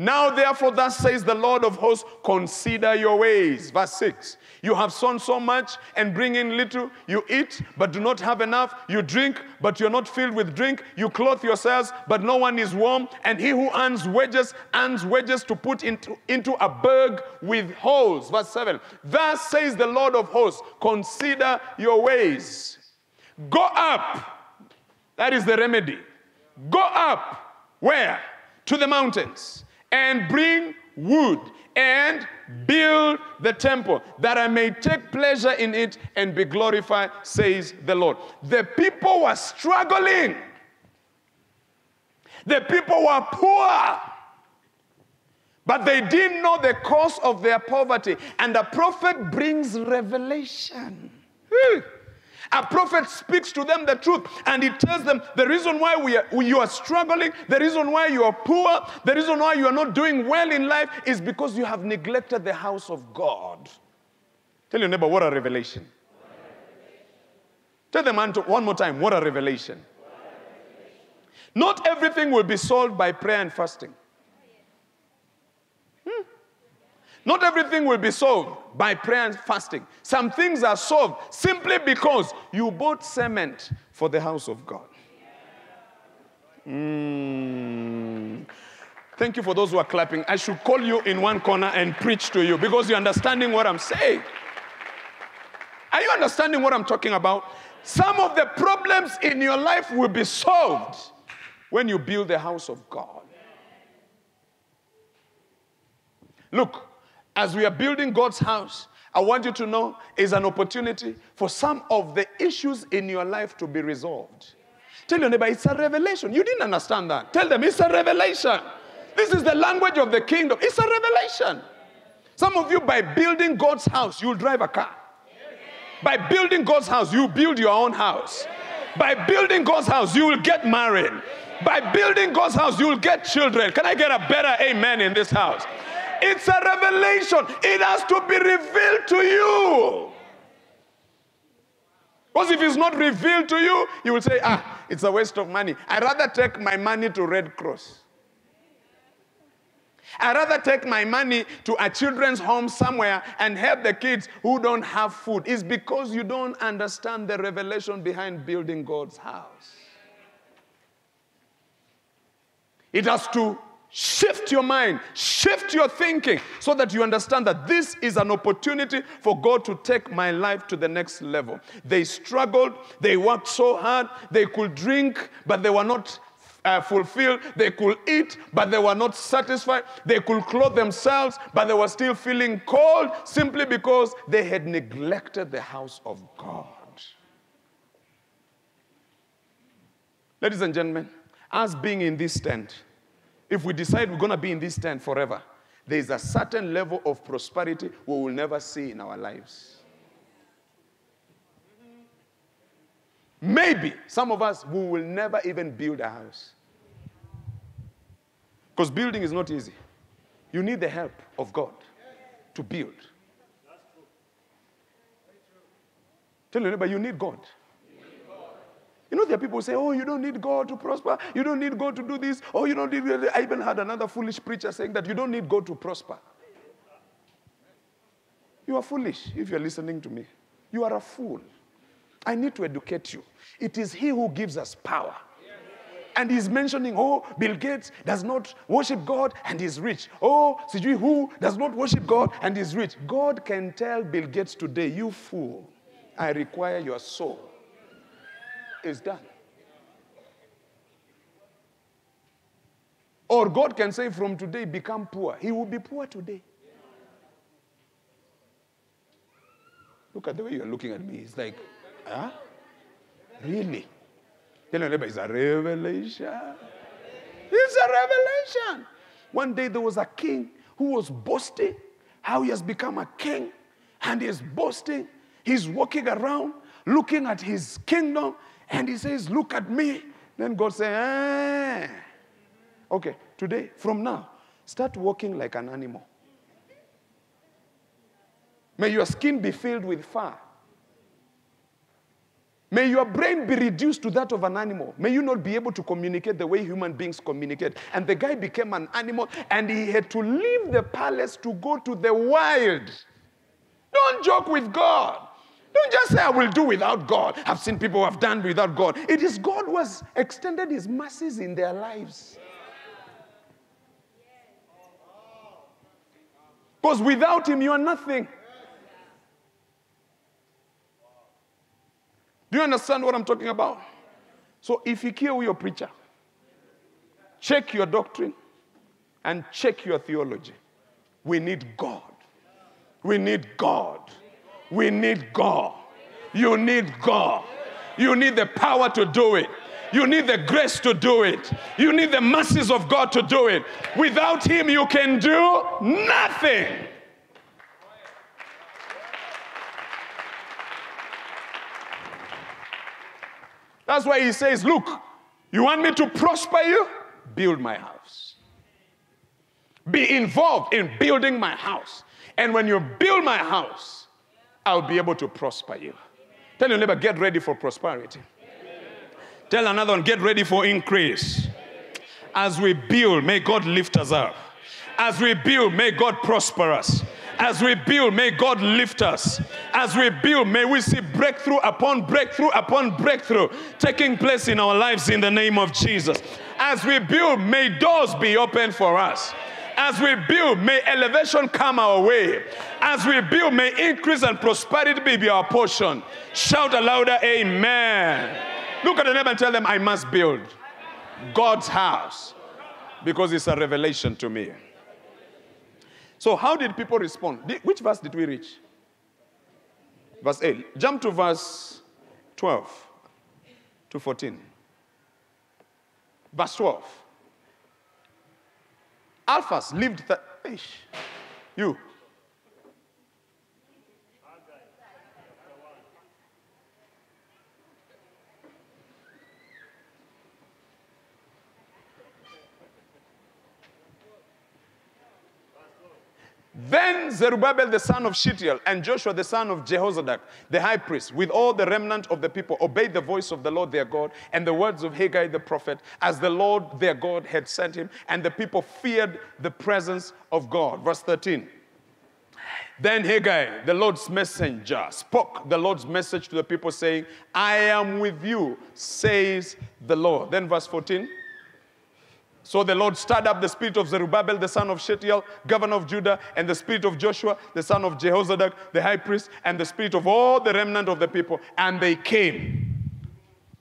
Now, therefore, thus says the Lord of hosts, consider your ways. Verse 6 You have sown so much and bring in little. You eat, but do not have enough. You drink, but you're not filled with drink. You clothe yourselves, but no one is warm. And he who earns wages, earns wages to put into, into a bag with holes. Verse 7 Thus says the Lord of hosts, consider your ways. Go up. That is the remedy. Go up. Where? To the mountains and bring wood and build the temple that I may take pleasure in it and be glorified, says the Lord. The people were struggling, the people were poor. But they didn't know the cause of their poverty. And the prophet brings revelation. Hmm. A prophet speaks to them the truth and he tells them the reason why we are, you are struggling, the reason why you are poor, the reason why you are not doing well in life is because you have neglected the house of God. Tell your neighbor, what a revelation. Tell the them one more time, what a revelation. Not everything will be solved by prayer and fasting. Not everything will be solved by prayer and fasting. Some things are solved simply because you bought cement for the house of God. Mm. Thank you for those who are clapping. I should call you in one corner and preach to you because you're understanding what I'm saying. Are you understanding what I'm talking about? Some of the problems in your life will be solved when you build the house of God. Look, as we are building God's house, I want you to know is an opportunity for some of the issues in your life to be resolved. Tell your neighbor, it's a revelation. You didn't understand that. Tell them, it's a revelation. This is the language of the kingdom. It's a revelation. Some of you, by building God's house, you'll drive a car. By building God's house, you build your own house. By building God's house, you will get married. By building God's house, you will get children. Can I get a better amen in this house? It's a revelation. It has to be revealed to you. Because if it's not revealed to you, you will say, ah, it's a waste of money. I'd rather take my money to Red Cross. I'd rather take my money to a children's home somewhere and help the kids who don't have food. It's because you don't understand the revelation behind building God's house. It has to Shift your mind, shift your thinking so that you understand that this is an opportunity for God to take my life to the next level. They struggled, they worked so hard, they could drink, but they were not uh, fulfilled. They could eat, but they were not satisfied. They could clothe themselves, but they were still feeling cold simply because they had neglected the house of God. Ladies and gentlemen, us being in this tent, if we decide we're going to be in this tent forever, there is a certain level of prosperity we will never see in our lives. Maybe some of us we will never even build a house. Because building is not easy. You need the help of God to build. Tell your neighbor, you need God. You know, there are people who say, Oh, you don't need God to prosper. You don't need God to do this. Oh, you don't need. I even had another foolish preacher saying that you don't need God to prosper. You are foolish if you're listening to me. You are a fool. I need to educate you. It is He who gives us power. And he's mentioning, oh, Bill Gates does not worship God and is rich. Oh, Sijui who does not worship God and is rich. God can tell Bill Gates today, you fool, I require your soul. It's done. Or God can say, from today, become poor. He will be poor today. Look at the way you're looking at me. It's like, huh? Really? Tell your neighbor, it's a revelation. It's a revelation. One day there was a king who was boasting how he has become a king and he's boasting. He's walking around looking at his kingdom and he says, Look at me. Then God says, eh. Okay, today, from now, start walking like an animal. May your skin be filled with fur. May your brain be reduced to that of an animal. May you not be able to communicate the way human beings communicate. And the guy became an animal and he had to leave the palace to go to the wild. Don't joke with God. Don't just say, I will do without God. I've seen people who have done without God. It is God who has extended his mercies in their lives. Because without him, you are nothing. Do you understand what I'm talking about? So if you kill your preacher, check your doctrine and check your theology. We need God. We need God. We need God. You need God. You need the power to do it. You need the grace to do it. You need the mercies of God to do it. Without Him, you can do nothing. That's why He says, Look, you want me to prosper you? Build my house. Be involved in building my house. And when you build my house, I'll be able to prosper you. Tell your neighbor, get ready for prosperity. Tell another one, get ready for increase. As we build, may God lift us up. As we build, may God prosper us. As we build, may God lift us. As we build, may we see breakthrough upon breakthrough upon breakthrough taking place in our lives in the name of Jesus. As we build, may doors be open for us. As we build, may elevation come our way. As we build, may increase and prosperity be our portion. Shout louder, Amen. Look at the neighbor and tell them, I must build God's house because it's a revelation to me. So, how did people respond? Which verse did we reach? Verse 8. Jump to verse 12 to 14. Verse 12. Alphas lived. Th- you. Then Zerubbabel the son of Shealtiel and Joshua the son of Jehozadak, the high priest, with all the remnant of the people, obeyed the voice of the Lord their God and the words of Haggai the prophet, as the Lord their God had sent him, and the people feared the presence of God. Verse 13. Then Haggai, the Lord's messenger, spoke the Lord's message to the people, saying, I am with you, says the Lord. Then verse 14. So the Lord stirred up the spirit of Zerubbabel, the son of Shealtiel, governor of Judah, and the spirit of Joshua, the son of Jehozadak, the high priest, and the spirit of all the remnant of the people. And they came.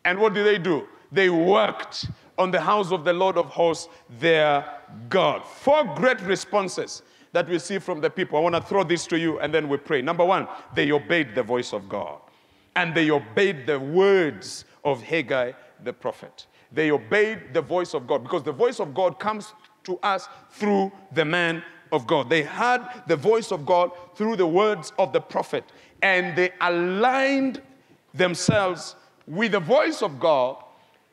And what did they do? They worked on the house of the Lord of hosts, their God. Four great responses that we see from the people. I want to throw this to you and then we pray. Number one, they obeyed the voice of God, and they obeyed the words of Haggai the prophet. They obeyed the voice of God because the voice of God comes to us through the man of God. They heard the voice of God through the words of the prophet and they aligned themselves with the voice of God.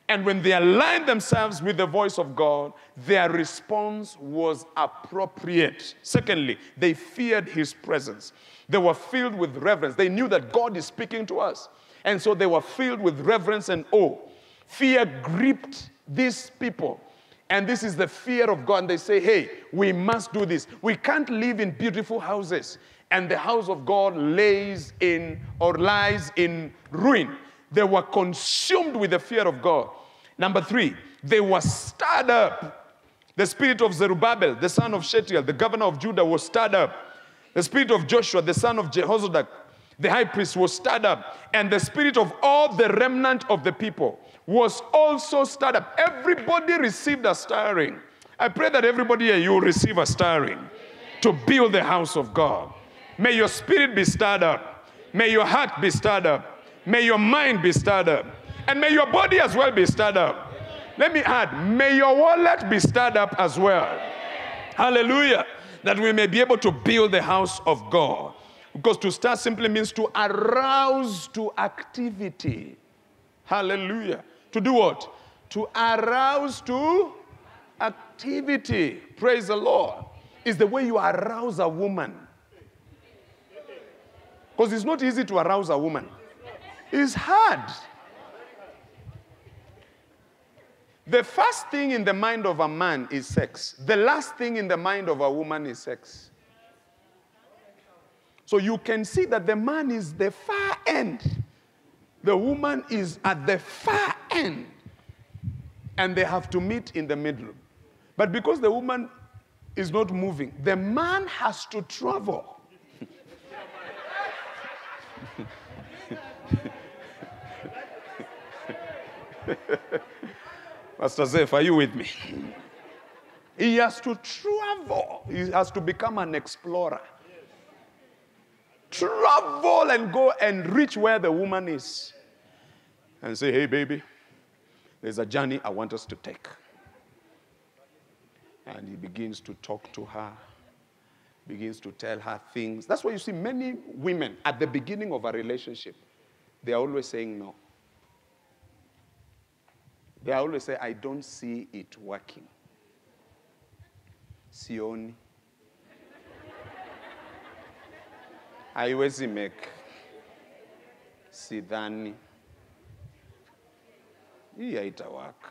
And when they aligned themselves with the voice of God, their response was appropriate. Secondly, they feared his presence. They were filled with reverence. They knew that God is speaking to us. And so they were filled with reverence and awe. Fear gripped these people. And this is the fear of God. And they say, hey, we must do this. We can't live in beautiful houses. And the house of God lays in or lies in ruin. They were consumed with the fear of God. Number three, They were stirred up. The spirit of Zerubbabel, the son of Shealtiel, the governor of Judah, was stirred up. The spirit of Joshua, the son of Jehozadak, the high priest, was stirred up. And the spirit of all the remnant of the people was also stirred up. Everybody received a stirring. I pray that everybody here, you receive a stirring to build the house of God. May your spirit be stirred up. May your heart be stirred up. May your mind be stirred up. And may your body as well be stirred up. Let me add, may your wallet be stirred up as well. Hallelujah. That we may be able to build the house of God. Because to stir simply means to arouse to activity. Hallelujah. To do what? To arouse to activity. Praise the Lord. Is the way you arouse a woman. Because it's not easy to arouse a woman, it's hard. The first thing in the mind of a man is sex. The last thing in the mind of a woman is sex. So you can see that the man is the far end, the woman is at the far end, and they have to meet in the middle. But because the woman is not moving, the man has to travel. [laughs] Pastor Zeph, are you with me? He has to travel. He has to become an explorer. Travel and go and reach where the woman is. And say, hey, baby, there's a journey I want us to take. And he begins to talk to her, begins to tell her things. That's why you see many women at the beginning of a relationship, they are always saying no. They always say, I don't see it working. Sioni. [laughs] Haiwezi make. Sidhani. Hii haitawaka.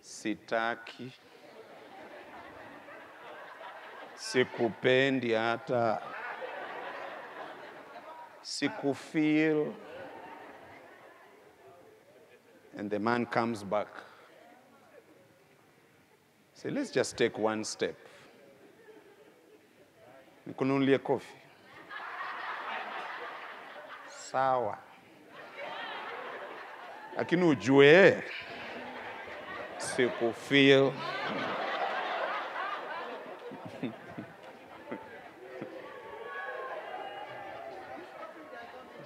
Sitaki. Sikupendi hata. Sikufeel. And the man comes back. Say, let's just take one step. Nikununulie kofi. Sawa. Lakini ujue sikufeel.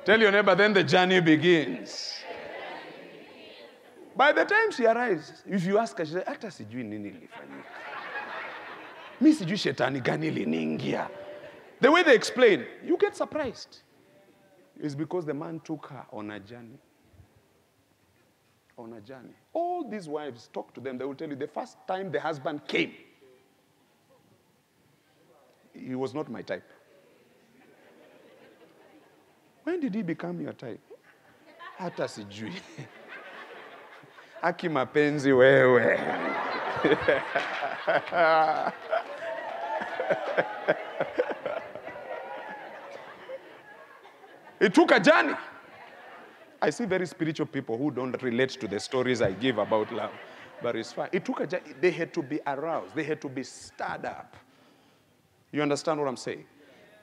Tell your neighbor, then the journey begins. By the time she arrives, if you ask her, she says, hata sijui nini ilifanyika. Mi sijui shetani gani iliniingia. The way they explain, you get surprised. It's because the man took her on a journey. On a journey. All these wives, talk to them, they will tell you the first time the husband came, he was not my type. When did he become your type? Hata sijui. Aki mapenzi wewe. it took a journey. I see very spiritual people who don't relate to the stories I give about love. But it's fine. It took a. They had to be aroused. They had to be stirred up. You understand what I'm saying?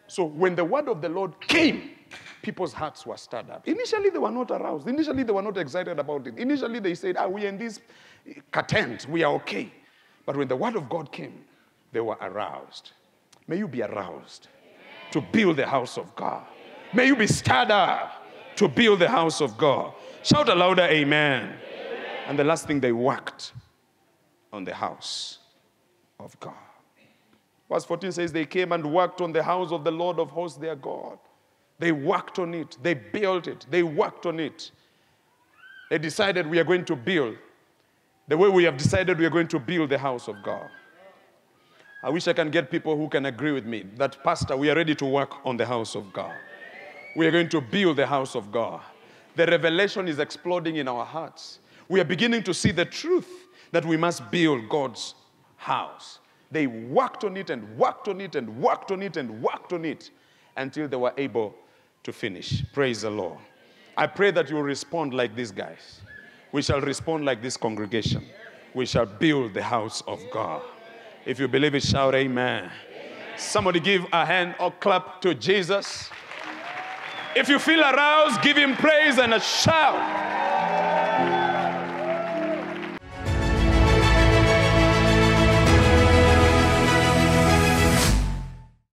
So when the word of the Lord came, people's hearts were stirred up. Initially, they were not aroused. Initially, they were not excited about it. Initially, they said, Ah, we are in this content. We are okay. But when the word of God came, they were aroused. May you be aroused to build the house of God. May you be stirred up to build the house of God. Shout a louder amen. And the last thing, they worked on the house of God. Verse 14 says, They came and worked on the house of the Lord of hosts, their God. They worked on it, they built it, they worked on it. They decided we are going to build the way we have decided we are going to build the house of God. I wish I can get people who can agree with me that, Pastor, we are ready to work on the house of God we are going to build the house of God. The revelation is exploding in our hearts. We are beginning to see the truth that we must build God's house. They worked on it and worked on it and worked on it and worked on it until they were able to finish. Praise the Lord. I pray that you respond like these guys. We shall respond like this congregation. We shall build the house of God. If you believe it, shout amen. amen. Somebody give a hand or clap to Jesus. If you feel aroused, give him praise and a shout.